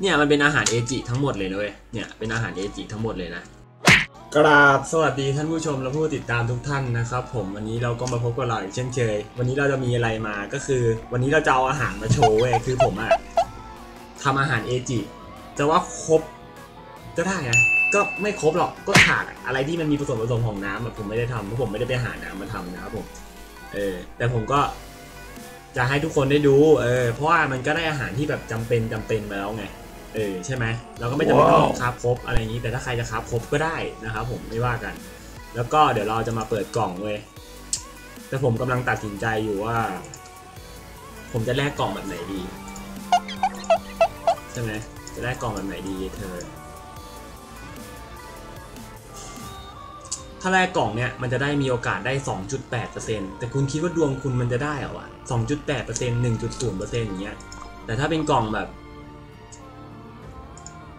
เนี่ยมันเป็นอาหารเอจิทั้งหมดเลยนะเว้ย เนี่ยเป็นอาหารเอจิทั้งหมดเลยนะ กราบสวัสดีท่านผู้ชมและผู้ติดตามทุกท่านนะครับ ผมวันนี้เราก็มาพบกับเราอีกเช่นเคย วันนี้เราจะมีอะไรมาก็คือ วันนี้เราจะเอาอาหารมาโชว์เว้ยคือผมอะทำอาหารเอจิจะว่าครบก็ได้นะก็ไม่ครบหรอกก็ขาดอะไรที่มันมีผสมผสมของน้ำแบบผมไม่ได้ทำเพราะผมไม่ได้ไปหาน้ำมาทำนะครับผมเออแต่ผมก็จะให้ทุกคนได้ดูเออเพราะว่ามันก็ได้อาหารที่แบบจำเป็นจำเป็นมาแล้วไง เออใช่ไหมเราก็ไม่จำเป็นต้องคาบครบอะไรอย่างนี้ แต่ถ้าใครจะคาบครบก็ได้นะครับผมไม่ว่ากัน แล้วก็เดี๋ยวเราจะมาเปิดกล่องเว้ยแต่ผมกำลังตัดสินใจอยู่ว่า ผมจะแลกกล่องแบบไหนดีใช่ไหมจะแลกกล่องแบบไหนดีเธอ ถ้าแรกกล่องเนี่ยมันจะได้มีโอกาสได้ 2.8%แต่คุณคิดว่าดวงคุณมันจะได้เหรอวะ2.8% 1.0%อย่างเงี้ยแต่ถ้าเป็นกล่องแบบ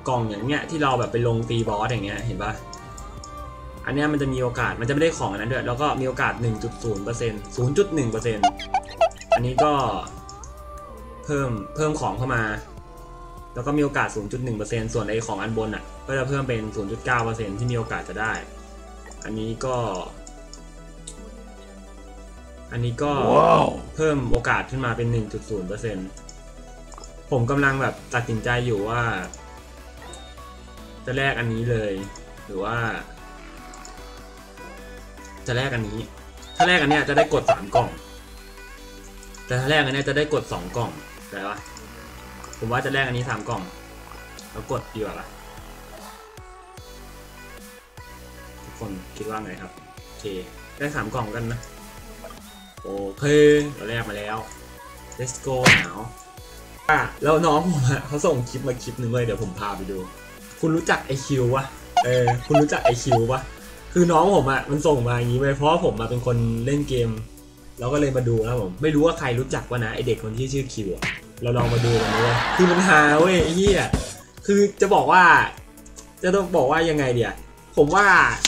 กล่องอย่างเงี้ยที่เราแบบไปลงตีบอสอย่างเงี้ยเห็นปะอันเนี้ยมันจะมีโอกาสมันจะไม่ได้ของอันนั้นด้วยแล้วก็มีโอกาส 1.0% 0.1%อันนี้ก็เพิ่มเพิ่มของเข้ามา แล้วก็มีโอกาส 0.1%ส่วนไอของอันบนอะก็จะเพิ่มเป็น 0.9%ที่มีโอกาสจะได้ อันนี้ก็ อันนี้ก็เพิ่มโอกาสขึ้นมาเป็น 1.0%ผมกำลังแบบตัดสินใจอยู่ว่า จะแลกอันนี้เลย หรือว่า จะแลกอันนี้ ถ้าแลกอันเนี้ยจะได้กด3กล่อง แต่ถ้าแลกอันเนี้ยจะได้กด2กล่องแต่ว่าผมว่าจะแลกอันนี้3กล่อง แล้วกดดีกว่าปะทุกคนคิดว่าไงครับโอเคได้สามกล่องกันนะโอเคเราแรกมาแล้ว let's go หนาวอะแล้วน้องผมเขาส่งคลิปมาคลิปหนึ่งเลยเดี๋ยวผมพาไปดู คุณรู้จักไอคิวปะเออคุณรู้จักไอคิวปะคือน้องผมอะมันส่งมาอย่างนี้ไว้เพราะผมมาเป็นคนเล่นเกมแล้วก็เลยมาดูนะผมไม่รู้ว่าใครรู้จักวะนะไอ้เด็กคนที่ชื่อคิวอะเราลองมาดูกันเว้ยคือมันฮาเว้ยไอ้เหี้ยคือจะบอกว่า จะต้องบอกว่ายังไงเนี่ยผมว่า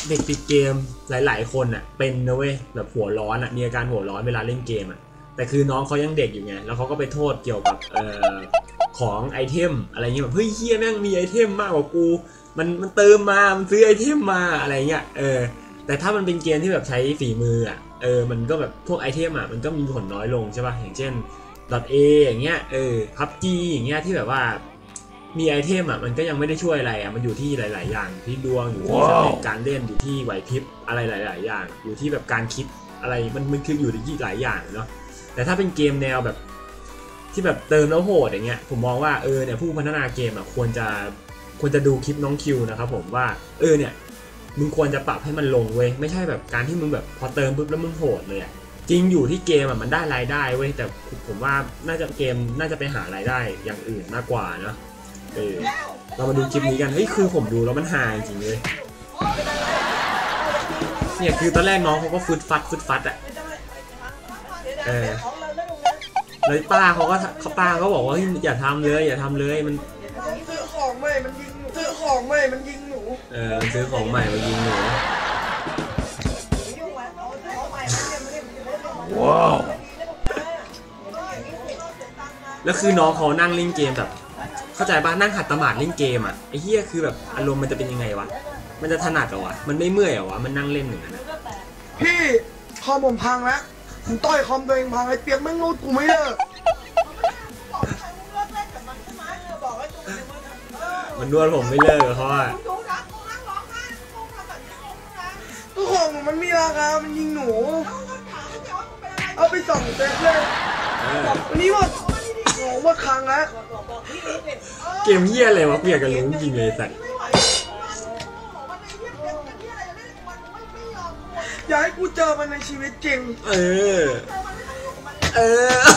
เด็กติดเกมหลาย ๆ คนอะเป็นนะเว้ยแบบหัวร้อนอะมีอาการหัวร้อนเวลาเล่นเกมอะ แต่คือน้องเขายังเด็กอยู่ไง แล้วเขาก็ไปโทษเกี่ยวกับเอ่อของ item อะไรเงี้ยแบบเฮ้ยเฮียแม่งมี item มากกว่ากู มันมันเติมมา มันซื้อ item มาอะไรเงี้ย เออ แต่ถ้ามันเป็นเกมที่แบบใช้ฝีมืออะ เออ มันก็แบบพวก item อะ มันก็มีผลน้อยลงใช่ป่ะ อย่างเช่น .a อย่างเงี้ย เออ PUBG อย่างเงี้ยที่แบบว่ามี item อะมันก็ยังไม่ได้ช่วยอะไรอะมันอยู่ที่หลาย ๆ อย่างที่ดวงอยู่ที่สติการเล่นอยู่ที่ไหวพริบอะไรหลาย ๆ อย่าง อยู่ที่แบบการคิดอะไรมันมันคืออยู่ที่หลายอย่างเนาะ แต่ถ้าเป็นเกมแนวแบบ ที่แบบเติมแล้วโหดอย่างเงี้ยผมมองว่าเออเนี่ยผู้พัฒนาเกมอะควรจะควรจะดูคลิปน้องคิวนะครับผมว่าเออเนี่ยมึงควรจะปรับให้มันลงเว้ยไม่ใช่แบบการที่มึงแบบพอเติมปุ๊บแล้วมึงโหดเลยอะจริงอยู่ที่เกมอะมันได้รายได้เว้ยแต่ผมว่าน่าจะเกมน่าจะไปหารายได้อย่างอื่นมากกว่านะเออเรามาดูคลิปนี้กันเฮ้ยคือผมดูแล้วมันฮาจริงเลยเนี่ยคือตอนแรกน้องเขาก็ฟึดฟัดฟึดฟัดอะ เออแล้วป้าเขาก็เขาป้าเขาบอกว่าเฮ้ยอย่าทำเลยอย่าทำเลยมันซื้อของใหม่ มันยิงหนูซื้อของใหม่ มันยิงหนูเออมันซื้อของใหม่มายิงหนูว้าวแล้วคือน้องเขานั่งเล่นเกมแบบ เข้าใจป่ะนั่งหัดตะหมาดเล่นเกมอะไอ้เหี้ยคือแบบอารมณ์มันจะเป็นยังไงวะมันจะถนัดเหรอวะมันไม่เมื่อยเหรอวะมันนั่งเล่นอย่างนั้นอะพี่คอมผมพังแล้ว ผมต่อยคอมตัวเองพังไอ้เปียกแม่งรูดกูไม่เลิกมันนวดผมไม่เลิกอะเพราะว่าก็ของผมมันมีราคา มันยิงหนู เอาไปสองเซตเลยเออวันนี้หมดโหหมดครั้งแล้วเกมเหี้ยอะไรวะกูอยากจะรู้จริงๆเลยสัตว์ กูเจอมันในชีวิตจริง เออ เออ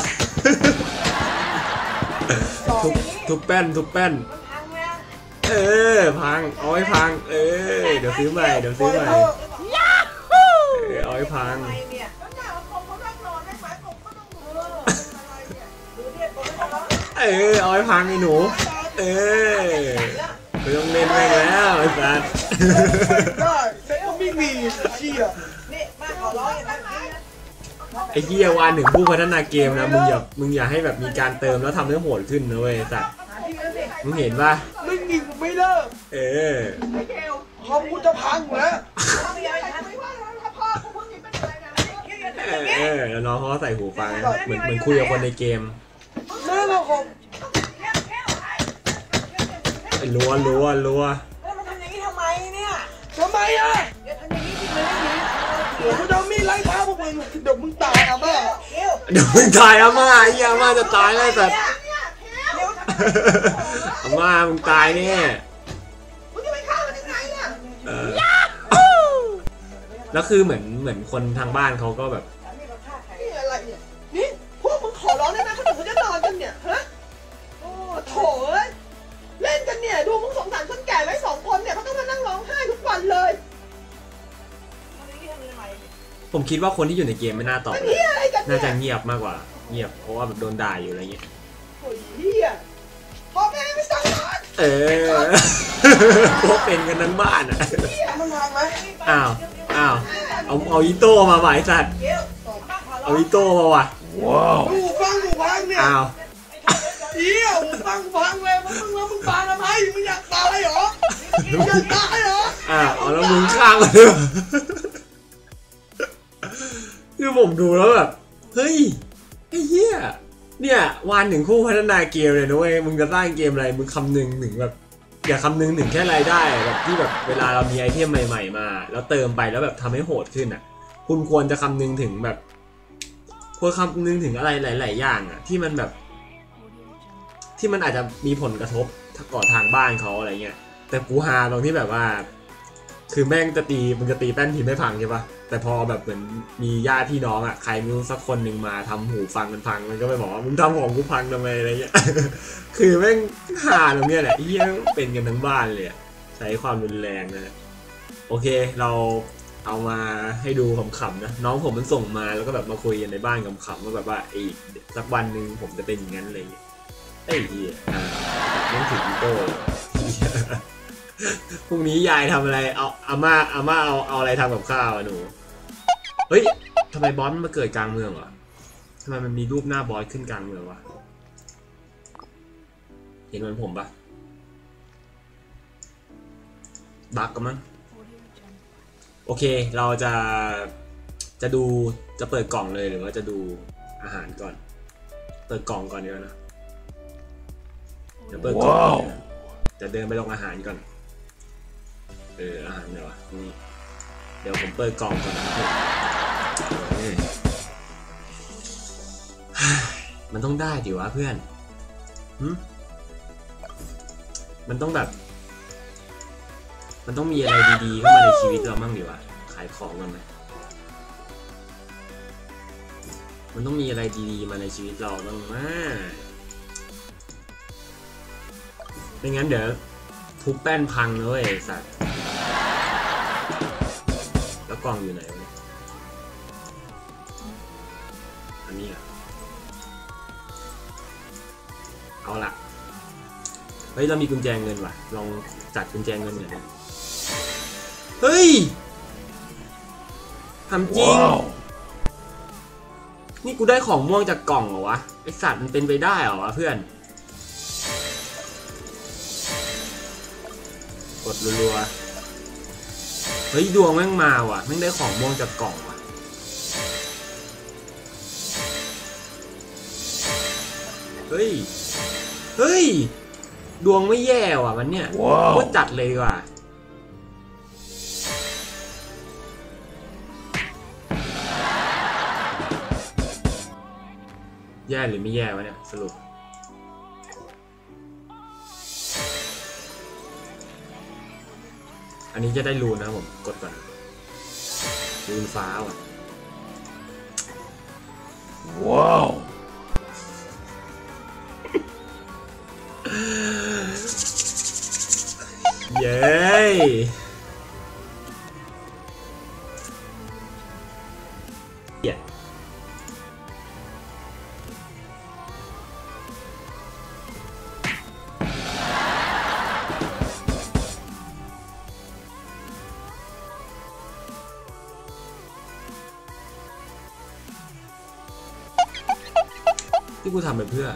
ทุบทุบแป้นทุบแป้น เออ พังเอาให้พัง เออ เดี๋ยวซื้อใหม่ เดี๋ยวปล่ซื้ออยใหม่เถอะเออเอาให้พัง เออเอาให้พังไอ้หนู เออไม่ต้องเล่นแม่งแล้วไอ้สัส ได้เซ็ตก็ไม่มีเชี่ย ไอ้เหี้ยวานถึงผู้พัฒนาเกมนะมึงอย่ามึงอย่าให้แบบมีการเติมแล้วทำให้โหดขึ้นนะเว้ยไอ้สัสพมึงเห็นปะมึงยิงกูไม่เลิกเออคอมกูจะพังอยู่แล้วเออเออแล้วน้องเขาก็ใส่หูฟังนะเหมือนเหมือนคุยกับคนในเกมเมื่อเราคอมไอ้รัวรัวรัวแล้วมันทำอย่างนี้ทำไมเนี่ยทำไมอะเดี๋ยวทำอย่างนี้ที่มันไม่ดีเดี๋ยว กูจะเอามีดไล่ท้าพวกมึงเดี๋ยวมึงตายอะแม่เดี๋ยวเดี๋ยวมึงตายอาม่าไอ้เหี้ยอาม่าจะตายแล้วแต่เดี๋ยวทำไมอาม่ามึงตายแน่มึงจะไปฆ่ามันยังไงเนี่ยเออแล้วคือเหมือนเหมือนคนทางบ้านเขาก็แบบนี่อะไรเนี่ยนี่พวกมึงขอร้องได้ไหมเขาถึงเขาจะนอนกันเนี่ยฮะโอ้โถเอ้ยเล่นกันเนี่ยดูมึงสงสารคนแก่ไว้สองคนเนี่ยเขาต้องมานั่งร้องไห้ทุกวันเลย ผมคิดว่าคนที่อยู่ในเกมไม่น่าตอบมันเลยเฮียอะไรกันเนี่น่ายจะเงียบมากกว่า เงียบเพราะว่าแบบโดนด่าอยู่อะไรเงี้ยโอ้ยเฮียพ่อแม่ไม่สั่งสอนเออพวกเป็นกันทั้งบ้านอะเฮียมันพังไหมอ้าว อ้าว เอา เอาอีโต้มาว่ะไอ้สัตว์เดี๋ยวเอาอีโต้มาว่ะหูฟังหูพังเนี่ย อ้าวเฮียหูฟังหูพังเลยมึงมึงแล้วมึงฟังทำไมมึงอยากตายเหรอมึงอยากตายเหรอ อ้าว เอาแล้วมึงข้างมาด้วย คือผมดูแล้วแบบ เฮ้ยไอ้เหี้ยเนี่ย วานถึงคู่พัฒนาเกมเลยนะเว้ยมึงจะสร้างเกมอะไรมึงคำนึงถึงแบบอย่าคำนึงถึงแค่รายได้แบบที่แบบเวลาเรามีไอเทมใหม่ ๆ มา แล้วเติมไปแล้วแบบทำให้โหดขึ้นอะ คุณควรจะคำนึงถึงแบบควรคำนึงถึงอะไรหลาย ๆ อย่างอะ ที่มันแบบ ที่มันอาจจะมีผลกระทบต่อทางบ้านเขาอะไรเงี้ยแต่กูฮาตรงที่แบบว่า คือแม่งจะตีมึงจะตีแป้นพิมพ์ไม่พังใช่ปะแต่พอแบบเหมือนมีญาติพี่น้องอะใครไม่รู้สักคนหนึ่งมาทำหูฟังมันพังมันก็ไปบอกว่ามึงทำของกูพังทำไมอะไรเงี้ย คือแม่งหาตรงเนี้ยแหละเฮียเป็นกันทั้งบ้านเลยใช้ความรุนแรงนะโอเคเราเอามาให้ดูขำๆนะน้องผมมันส่งมาแล้วก็แบบมาคุยกันในบ้านขำๆว่าแบบว่าไอ้สักวันหนึ่งผมจะเป็นอย่างนั้นอะไรเงี้ยไอ้เหี้ยอ่าแม่งถึงโต้ พรุ่งนี้ยายทำอะไร เอาอาม่าอาม่าเอาเอาอะไรทำกับข้าวอะหนู เฮ้ยทำไมบอสมันมาเกิดกลางเมืองวะทำไมมันมีรูปหน้าบอสขึ้นกลางเมืองวะ เห็นเหมือนผมปะบักกันมั้งโอเค เราจะจะดูจะเปิดกล่องเลยหรือว่าจะดูอาหารก่อน เปิดกล่องก่อนดีกว่านะเดี๋ยวเปิดกล่องก่อนนะจะเดินไปลงอาหารก่อน เอออาหารเดี๋ยวะนี่เดี๋ยวผมเปิดกล่องก่อนนะครับมันต้องได้ดิวะเพื่อนหึมันต้องแบบ มันต้องมีอะไรดีๆเข้ามาในชีวิตเราบ้างดิวะ ขายของกันไหมมันต้องมีอะไรดีๆมาในชีวิตเราบ้างนะไม่งั้นเดี๋ยวทุบแป้นพังเลยสัตว์ กล่องอยู่ไหนวะเนี่ยอันนี้เหรอเอาละเฮ้ยเรามีกุญแจเงินว่ะ ลองจัดกุญแจเงินหน่อยดิเฮ้ยทำจริง นี่กูได้ของม่วงจากกล่องเหรอวะ ไอสัตว์มันเป็นไปได้เหรอวะเพื่อน กดรัวๆ เฮ้ยดวงแม่งมาว่ะแม่งได้ของม่วงจากกล่องว่ะเฮ้ยเฮ้ยดวงไม่แย่ว่ะมันเนี่ยโคตรจัดเลยดีกว่าแย่หรือไม่แย่วะเนี่ยสรุป อันนี้จะได้รูนนะครับผมกดก่อนรูนฟ้าว่ะว้าวเย้ ที่กูทำไปเพื่อ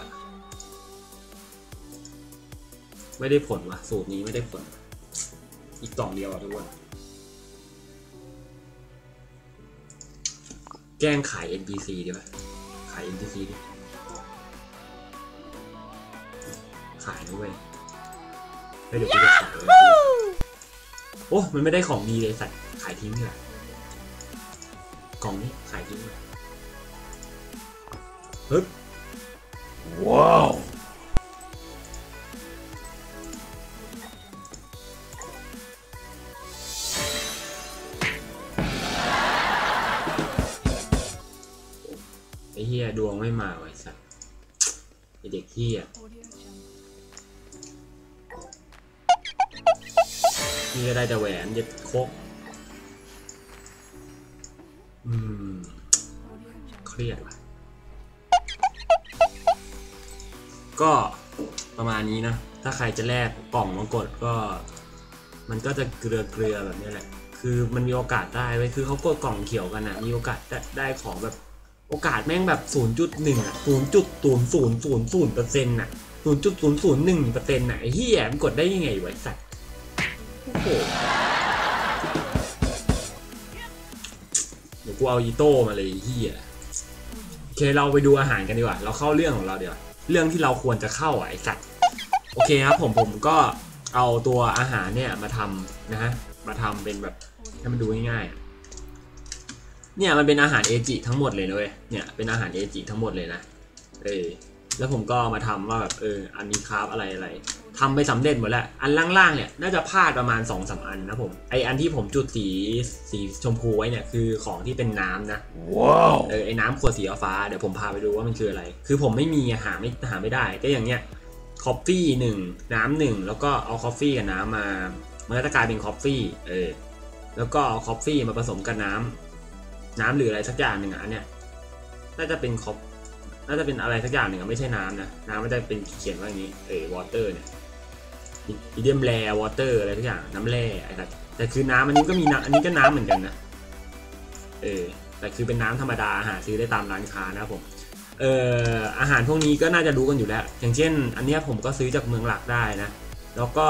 ไม่ได้ผลว่ะ สูตรนี้ไม่ได้ผล อีกกล่องเดียวอะทุกคนแกล้งขาย NPC ดีป่ะขาย NPC ดิขายด้วยเฮ้ยเดี๋ยวกูจะขายเลยโอ้ มันไม่ได้ของดีเลยสัตว์ ขายทิ้งเลยกล่องนี้ขายทิ้งเลย ว้าว ไอ้เฮียดวงไม่มาไว้สัตว์ไอเด็กเฮียนี่ก็ได้แต่แหวนเย็ดโคกอืม เครียดว่ะ ก็ประมาณนี้นะ ถ้าใครจะแลกกล่องมากดก็ มันก็จะเกลือเกลือแบบนี้แหละ คือมันมีโอกาสได้ไว้คือเขากดกล่องเขียวกันนะมีโอกาสได้ได้ของแบบโอกาสแม่งแบบ 0.1อะ0.0000เปอร์เซ็นต์อะ0.001เปอร์เซ็นต์อะไอ้เหี้ยมันกดได้ยังไงวะไอ้สัตว์โอ้โหเดี๋ยวกูเอาอีโต้มาเลยไอ้เหี้ยโอเคเราไปดูอาหารกันดีกว่า เราเข้าเรื่องของเราเดี๋ยว เรื่องที่เราควรจะเข้าอะไอ้สัตว์โอเคครับผมผมก็เอาตัวอาหารเนี่ยมาทำนะฮะมาทำเป็นแบบให้มันดูง่ายๆเนี่ยมันเป็นอาหารเอจิทั้งหมดเลยนะเว้ยเนี่ยเป็นอาหารเอจิทั้งหมดเลยนะเออ แล้วผมก็มาทำว่าแบบเอออันนี้ craft อะไรอะไรทำไปสำเร็จหมดแล้วอันล่างๆเนี่ยน่าจะพลาดประมาณ2 3 อันนะผมไอ้อันที่ผมจุดสีสีชมพูไว้เนี่ยคือของที่เป็นน้ำนะว้าวเออไอ้น้ำขวดสีฟ้าเดี๋ยวผมพาไปดูว่ามันคืออะไร คือผมไม่มีอะหาไม่หาไม่ได้ก็อย่างเงี้ย coffee หนึ่งน้ำหนึ่งแล้วก็เอา coffee กับน้ำมามันก็จะกลายเป็น coffee เออแล้วก็เอา coffee มาผสมกับน้ำน้ำหรืออะไรสักอย่างหนึ่งอะอันเนี้ยน่าจะเป็นคอฟ น่าจะเป็นอะไรสักอย่างหนึ่งไม่ใช่น้ำนะ น้ำมันจะเป็นเขียนว่าอย่างนี้ เออวอเตอร์เนี่ยอีเดียมแร่วอเตอร์อะไรทุกอย่างน้ำแร่ไอ้สับแต่คือน้ำอันนี้ก็มีน้ำอันนี้ก็น้ำเหมือนกันนะ เออ แต่คือเป็นน้ำธรรมดาหาซื้อได้ตามร้านค้านะครับผม เอ่ออาหารพวกนี้ก็น่าจะรู้กันอยู่แล้ว อย่างเช่น อันเนี้ยผมก็ซื้อจากเมืองหลักได้นะ แล้วก็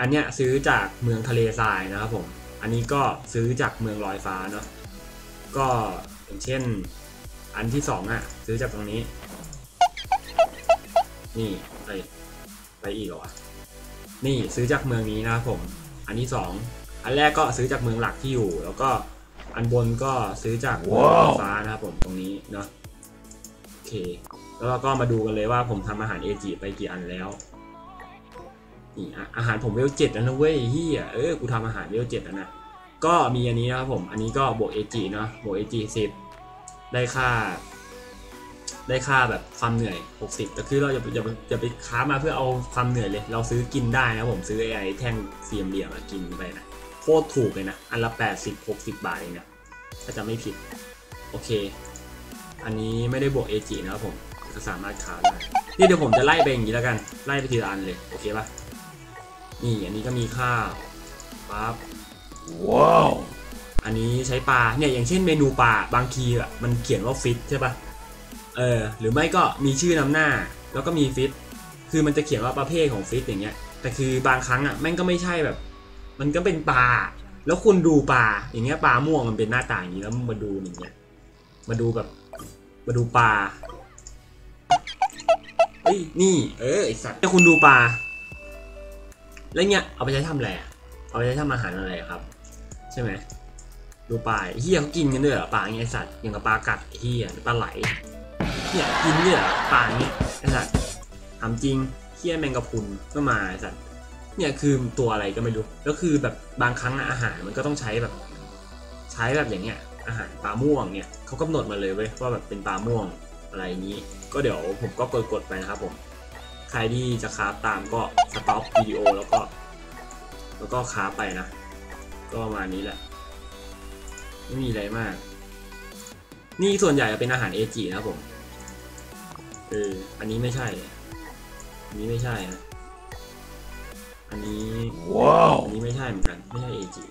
อันเนี้ยซื้อจากเมืองทะเลทรายนะครับผม อันนี้ก็ซื้อจากเมืองลอยฟ้าเนาะ ก็อย่างเช่น อันที่สองอะ ซื้อจากตรงนี้ นี่ไปไปอีกเหรอวะนี่ซื้อจากเมืองนี้นะครับผม อันที่สองอันแรกก็ซื้อจากเมืองหลักที่อยู่ แล้วก็อันบนก็ซื้อจากเมืองลอยฟ้านะครับผมตรงนี้เนาะโอเค แล้วเราก็มาดูกันเลยว่าผมทำอาหารเอจิไปกี่อันแล้วนี่อะอาหารผมเวลเจ็ดแล้วนะเว้ยเฮียเออกูทำอาหารเวลเจ็ดแล้วนะก็มีอันนี้นะครับผม อันนี้ก็บวกเอจิเนาะบวกเอจิสิบ ได้ค่า ได้ค่าแบบความเหนื่อย 60 แต่คือเราจะจะจะไปค้ามาเพื่อเอาความเหนื่อยเลย เราซื้อกินได้นะผมซื้อไอ้แท่งเสียมเหลี่ยมอะกินไปนะโคตรถูกเลยนะ อันละ 80 60 บาทเองเนี่ยถ้าจะไม่ผิด โอเค อันนี้ไม่ได้บวกเอจินะครับผมก็สามารถค้าได้นี่เดี๋ยวผมจะไล่ไปอย่างนี้แล้วกัน ไล่ไปทีละอันเลย โอเคปะนี่อันนี้ก็มีข้าวปั๊บว้าว อันนี้ใช้ปลาเนี่ยอย่างเช่นเมนูปลาบางทีอะมันเขียนว่าฟิตใช่ปะเออหรือไม่ก็มีชื่อนำหน้าแล้วก็มีฟิตคือมันจะเขียนว่าประเภทของฟิตอย่างเงี้ยแต่คือบางครั้งอะแม่งก็ไม่ใช่แบบ มันก็เป็นปลาแล้วคุณดูปลาอย่างเงี้ยปลาม่วงมันเป็นหน้าตาอย่างนี้แล้วมาดูอย่างเงี้ยมาดูแบบมาดูปลาเฮ้ยนี่เออไอสัตว์ถ้าคุณดูปลาแล้วเงี้ยเอาไปใช้ทำอะไรเอาไปใช้ทำอาหารอะไรครับ ใช่ไหม ดูปลาเฮียเขากินกันด้วยเหรอปลาอย่างเงี้ยสัตว์อย่างกับปลากัดเฮียปลาไหลเนี่ยกินด้วยปลาอย่างเงี้ยสัตว์ถามจริงเฮียแมงกะพุนก็มาสัตว์เนี่ยคือตัวอะไรก็ไม่รู้แล้วคือแบบบางครั้งอาหารมันก็ต้องใช้แบบ ใช้แบบอย่างเงี้ย อาหารปลาม่วงเนี่ยเขากำหนดมาเลยเว้ยว่าแบบเป็นปลาม่วงอะไรนี้ ก็เดี๋ยวผมก็กดกดไปนะครับผมใครที่จะคราตามก็สต็อปวิดีโอแล้วก็ แล้วก็คราไปนะ ก็ประมาณนี้แหละ ไม่มีอะไรมาก นี่ส่วนใหญ่จะเป็นอาหารเอจินะครับผมเอออันนี้ไม่ใช่ อันนี้ไม่ใช่นะอันนี้ว้าวอันนี้ไม่ใช่เหมือนกัน ไม่ใช่เอจิ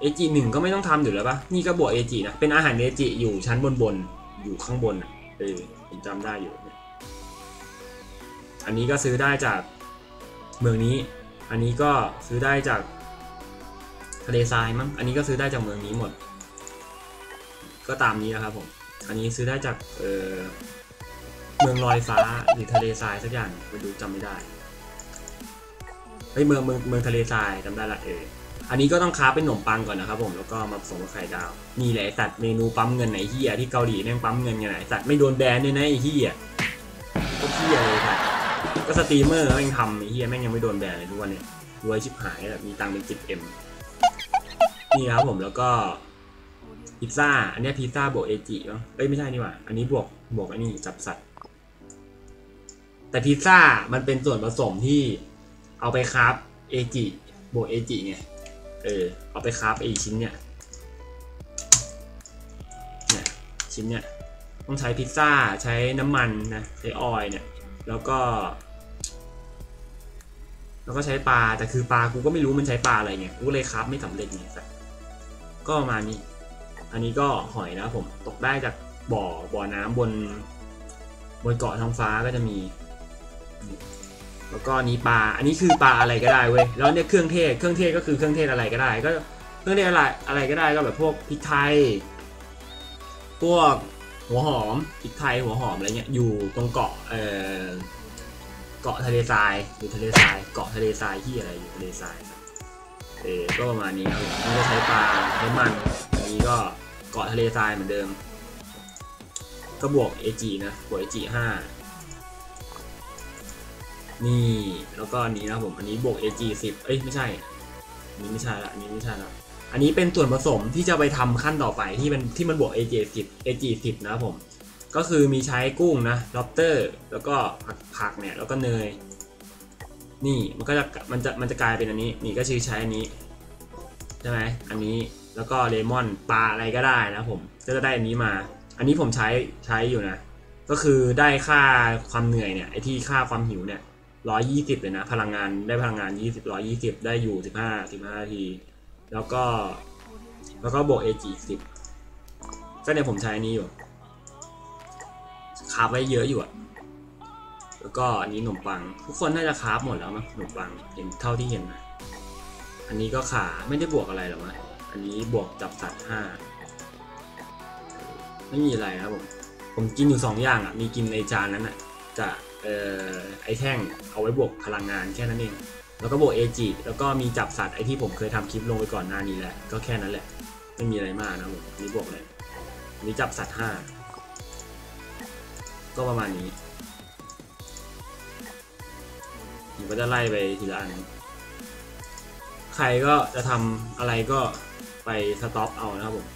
เอจิหนึ่งก็ไม่ต้องทำอยู่แล้วปะนี่ก็บวกเอจินะ เป็นอาหารเอจิอยู่ชั้นบนบนๆอยู่ข้างบนอะเออผมจำได้อยู่เนี่ยอันนี้ก็ซื้อได้จากเมืองนี้ อันนี้ก็ซื้อได้จาก ทะเลทรายมั้ง อันนี้ก็ซื้อได้จากเมืองนี้หมด ก็ตามนี้นะครับผม อันนี้ซื้อได้จากเออเมืองลอยฟ้าหรือทะเลทรายสักอย่างไม่รู้จำไม่ได้ เฮ้ยเมืองเมืองเมืองทะเลทรายจำได้ละเออ อันนี้ก็ต้องค้าเป็นขนมปังก่อนนะครับผม แล้วก็มาผสมกับไข่ดาว นี่แหละสัตว์เมนูปั๊มเงินไหนเฮียที่เกาหลีแม่งปั๊มเงินไงไหนสัตว์ไม่โดน ban ด้วยนะไอ้เฮียก็เฮียเลยค่ะก็สตรีมเมอร์แม่งทำไอ้เฮียแม่งยังไม่โดน ban เลยทุกวันเนี่ยรวยชิบหายแบบมีตังค์เป็นสิบ M นี่ครับผมแล้วก็พิซซ่า อันนี้พิซซ่าบวกเอจิมั้งเอ้ยไม่ใช่นี่หว่า อันนี้บวกบวกอ้นี่จับสัตว์ แต่พิซซ่ามันเป็นส่วนผสมที่เอาไปคราฟเอจิบวกเอจิไง เออ เอาไปคราฟไอชิ้นเนี่ย เนี่ยชิ้นเนี่ยต้องใช้พิซซ่าใช้น้ำมันนะใช้ออยล์เนี่ย แล้วก็ แล้วก็ใช้ปลาแต่คือปลากูก็ไม่รู้มันใช้ปลาอะไรเงี้ยกูเลยคราฟไม่สำเร็จไงสัส ก็ประมาณนี้ อันนี้ก็หอยนะผมตกได้จากบ่อบ่อน้ำบน บนเกาะท้องฟ้าก็จะมี แล้วก็นี้ปลา อันนี้คือปลาอะไรก็ได้เว้ย แล้วเนี่ยเครื่องเทศ เครื่องเทศก็คือเครื่องเทศอะไรก็ได้ ก็เครื่องเทศอะไรอะไรก็ได้ก็แบบพวกพริกไทย พวกหัวหอมพริกไทยหัวหอมอะไรเงี้ย อยู่ตรงเกาะ เออเกาะทะเลทรายอยู่ทะเลทราย เกาะทะเลทรายที่อะไรอยู่ทะเลทรายครับ เออก็ประมาณนี้ครับนี่ก็ใช้ปลาใช้มันอันนี้ก็เกาะทะเลทรายเหมือนเดิม ก็บวก AG นะบวก AG ห้านี่แล้วก็อันนี้นะผมอันนี้บวก AG 10เอ้ยไม่ใช่อันนี้ไม่ใช่ละอันนี้ไม่ใช่ละอันนี้เป็นส่วนผสมที่จะไปทำขั้นต่อไปที่มันที่มันบวก AG 10 AG 10นะครับผมก็คือมีใช้กุ้งนะ lobster แล้วก็ผักผักเนี่ยแล้วก็เนย นี่มันก็จะมันจะมันจะกลายเป็นอันนี้ นี่ก็ชื่อใช้อันนี้ใช่ไหมอันนี้แล้วก็เลมอนปลาอะไรก็ได้นะผมก็จะได้อันนี้มา อันนี้ผมใช้ใช้อยู่นะ ก็คือได้ค่าความเหนื่อยเนี่ยไอที่ค่าความหิวเนี่ยร้อยยี่สิบเลยนะ พลังงานได้พลังงานยี่สิบร้อยยี่สิบได้อยู่สิบห้าสิบห้านาที แล้วก็ แล้วก็บวกเอจีสิบก็เนี่ยผมใช้อันนี้อยู่คาบไว้เยอะอยู่อะ แล้วก็อันนี้ขนมปัง ทุกคนน่าจะคาบหมดแล้วมั้งขนมปังเห็นเท่าที่เห็นนะอันนี้ก็ขาไม่ได้บวกอะไรหรอมั้งอันนี้บวกจับสัตว์ห้าไม่มีอะไรครับผมผมกินอยู่สองอย่างอะมีกินในจานนั้นอะจะเอ่อไอแท่งเอาไว้บวกพลังงานแค่นั้นเองแล้วก็บวกเอจิแล้วก็มีจับสัตว์ไอที่ผมเคยทำคลิปลงไปก่อนหน้านี้แหละก็แค่นั้นแหละ ไม่มีอะไรมากนะผมนนี้บวกเลยนนี้จับสัตว์ห้าก็ประมาณนี้ ผมก็จะไล่ไปทีละอัน ใครก็จะทำอะไรก็ไปสต็อปเอานะครับผม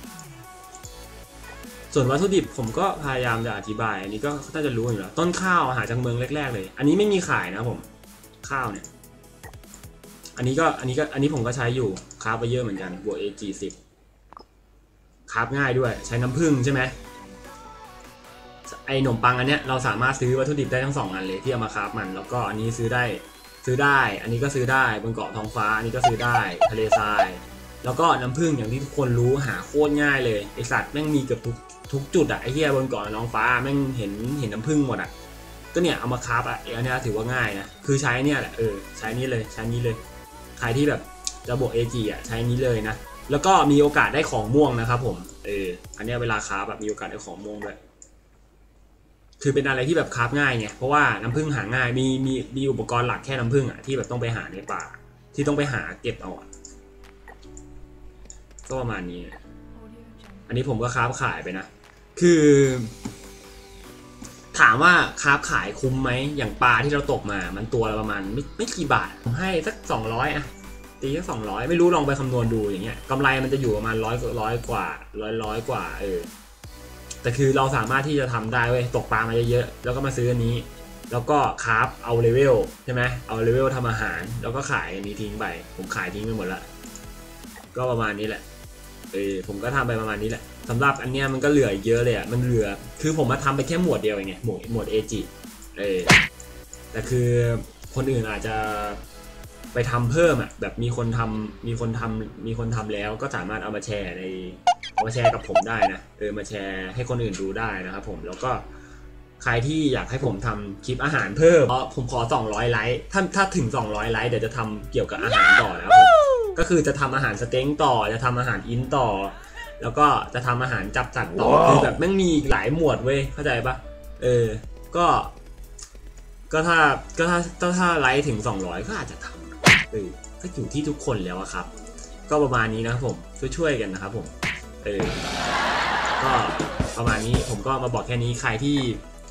ส่วนวัตถุดิบผมก็พยายามจะอธิบาย อันนี้ก็น่าจะรู้อยู่แล้ว ต้นข้าวหาจากเมืองแรก ๆ เลย อันนี้ไม่มีขายนะผม ข้าวเนี่ย อันนี้ก็อันนี้ก็อันนี้ผมก็ใช้อยู่คราฟไปเยอะเหมือนกันบวก AG 10คราฟง่ายด้วย ใช้น้ำผึ้งใช่ไหมไอขนมปังอันเนี้ยเราสามารถซื้อวัตถุดิบได้ทั้งสองอันเลยที่เอามาคราฟมัน แล้วก็อันนี้ซื้อได้ ซื้อได้ อันนี้ก็ซื้อได้บนเกาะทองฟ้า อันนี้ก็ซื้อได้ทะเลทราย แล้วก็น้ำผึ้งอย่างที่ทุกคนรู้หาโคตรง่ายเลยไอสัตว์แม่งมีเกือบทุกทุกจุดอะไอเหี้ยบนเกาะน้องฟ้าแม่งเห็นเห็นน้ำผึ้งหมดอะก็เนี่ยเอามาคราฟอะอันเนี้ยถือว่าง่ายนะคือใช้เนี่ยแหละเออใช้นี่เลยใช้นี้เลยใครที่แบบจะบวก AG อะใช้นี้เลยนะแล้วก็มีโอกาสได้ของม่วงนะครับผมเอออันเนี้ยเวลาคราฟแบบมีโอกาสได้ของม่วงด้วย คือเป็นอะไรที่แบบคราฟง่ายไงเพราะว่าน้ำผึ้งหาง่ายมีมีมีอุปกรณ์หลักแค่น้ำผึ้งอะที่แบบต้องไปหาในป่า ที่ต้องไปหาเก็บเอาอะก็ประมาณนี้ อันนี้ผมก็ craft ขายไปนะ คือ ถามว่า craft ขายคุ้มไหมอย่างปลาที่เราตกมา มันตัวละประมาณไม่ไม่กี่บาทผมให้สักสองร้อยอะตีสักสองร้อยไม่รู้ลองไปคำนวณดูอย่างเงี้ยกำไรมันจะอยู่ประมาณร้อยร้อยกว่าร้อยร้อยกว่าเออ แต่คือเราสามารถที่จะทำได้เว้ยตกปลามาเยอะๆแล้วก็มาซื้ออันนี้ แล้วก็ craft เอา level ใช่ไหมเอา level ทำอาหาร แล้วก็ขายอันนี้ทิ้งไป ผมขายทิ้งไปหมดละก็ประมาณนี้แหละเออผมก็ทำไปประมาณนี้แหละสำหรับอันเนี้ยมันก็เหลือเยอะเลยอะมันเหลือคือผมมาทำไปแค่หมวดเดียวเองไงหมวดหมวดเอจิเออแต่คือคนอื่นอาจจะไปทำเพิ่มอะแบบมีคนทำมีคนทำมีคนทำแล้วก็สามารถเอามาแชร์ใน มาแชร์กับผมได้นะเออมาแชร์ให้คนอื่นดูได้นะครับผมแล้วก็ใครที่อยากให้ผมทำคลิปอาหารเพิ่มเพราะผมขอ 200 ไลค์ถ้าถ้าถึง 200 ไลค์เดี๋ยวจะทำเกี่ยวกับอาหารต่อนะครับผมก็คือจะทำอาหารสเต็งต่อจะทำอาหารอินต่อ แล้วก็จะทำอาหารจับสัตว์ต่อว้าวคือแบบแม่งมีอีกหลายหมวดเว้ยเข้าใจปะเออก็ ก็ถ้าก็ถ้าถ้าถ้าไลค์ถึง 200 ก็อาจจะทำเออก็อยู่ที่ทุกคนแล้วอะครับ ก็ประมาณนี้นะครับผมช่วยๆกันนะครับผม เออก็ประมาณนี้ผมก็มาบอกแค่นี้ใครที่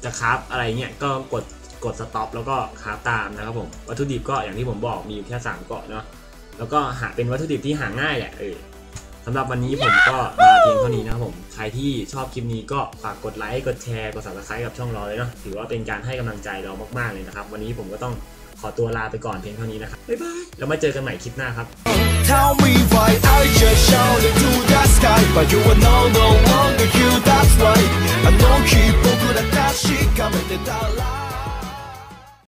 จะคราฟอะไรเงี้ยก็กดกดสต็อปแล้วก็คราฟตามนะครับผมวัตถุดิบก็อย่างที่ผมบอกมีอยู่แค่สามเกาะเนาะแล้วก็หาเป็นวัตถุดิบที่หาง่ายแหละเออสำหรับวันนี้ผมก็มาเพียงเท่านี้นะครับผม ใครที่ชอบคลิปนี้ก็ฝากกดไลค์ กดแชร์ กด subscribe กับช่องเราเลยเนาะ ถือว่าเป็นการให้กำลังใจเรามากๆเลยนะครับ วันนี้ผมก็ต้องขอตัวลาไปก่อนเพียงเท่านี้นะครับ บ๊ายบาย แล้วมาเจอกันใหม่คลิปหน้าครับ Tell me why I just shouted to the sky But you are no, no longer here, that's right I know 僕ら確かめてたら